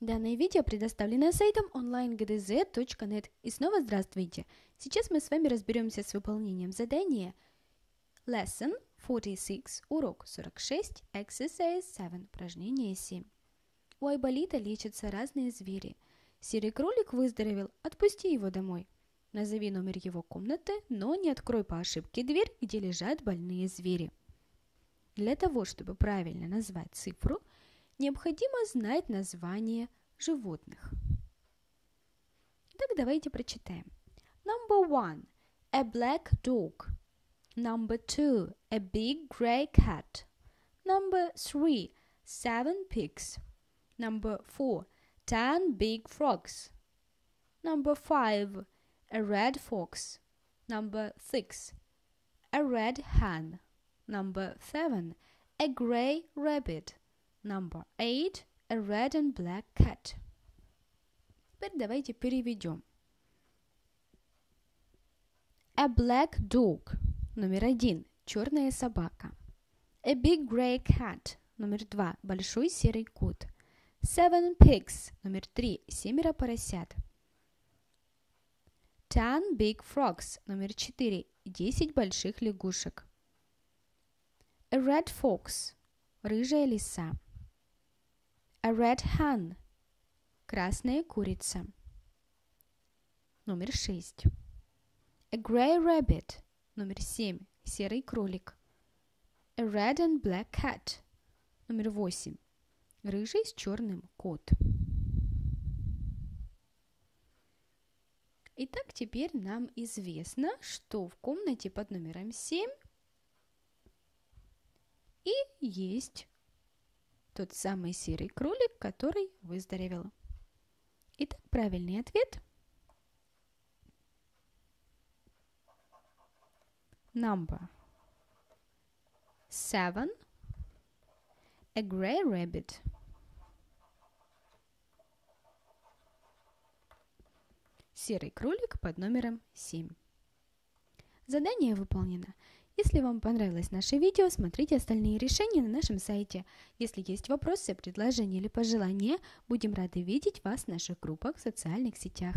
Данное видео предоставлено сайтом onlinegdz.net. И снова здравствуйте! Сейчас мы с вами разберемся с выполнением задания Lesson 46, урок 46, Exercise 7, упражнение 7. У Айболита лечатся разные звери. Серый кролик выздоровел, отпусти его домой. Назови номер его комнаты, но не открой по ошибке дверь, где лежат больные звери. Для того, чтобы правильно назвать цифру – необходимо знать название животных. Итак, давайте прочитаем. Number one – a black dog. Number two – a big grey cat. Number three – seven pigs. Number four – ten big frogs. Number five – a red fox. Number six – a red hen. Number seven – a grey rabbit. Number eight – a red and black cat. Теперь давайте переведем. A black dog – номер один – черная собака. A big grey cat – номер два – большой серый кот. Seven pigs – номер три – семеро поросят. Ten big frogs – номер четыре – десять больших лягушек. A red fox – рыжая лиса. A red hen. Красная курица. Номер шесть. A grey rabbit. Номер семь. Серый кролик. A red and black cat. Номер восемь. Рыжий с черным кот. Итак, теперь нам известно, что в комнате под номером 7 и есть тот самый серый кролик, который выздоровел. Итак, правильный ответ. Number seven. A grey rabbit. Серый кролик под номером 7. Задание выполнено. Если вам понравилось наше видео, смотрите остальные решения на нашем сайте. Если есть вопросы, предложения или пожелания, будем рады видеть вас в наших группах в социальных сетях.